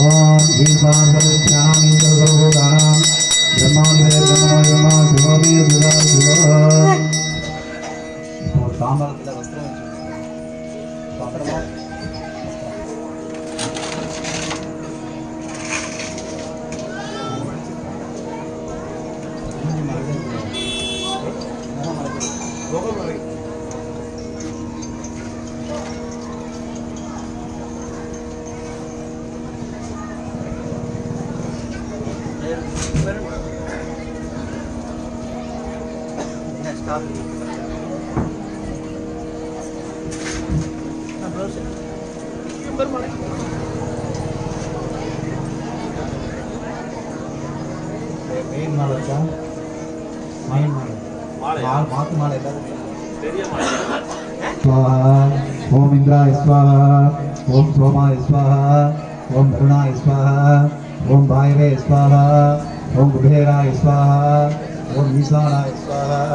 ॐ ईशान्तरिक्षामि सर्वभूतानां ब्रह्माण्डे ब्रह्मो ब्रह्मा शिवो मे शिवा शिवः ताम्रतल वस्त्रं ताम्रम् Logo, ಏನು ಮಾಡೋಕ್ಕ ಮೈ ಮಾಡು ಮಾಡು ಮಾತು ಮಾಡಿಲ್ಲ ಸ್ವಾಹ ಓಂ ಇಂದ್ರಾಯ ಸ್ವಾಹ ಓಂ ಸೋಮಾಯ ಸ್ವಾಹ ಓಂ ಭರುಣಾಯ ಸ್ವಾಹ ಓಂ ಭಾಯರೇ ಸ್ವಾಹ ओम वायवे स्वाहा ओम कुबेराय स्वाहा ओम ईशानाय स्वाहा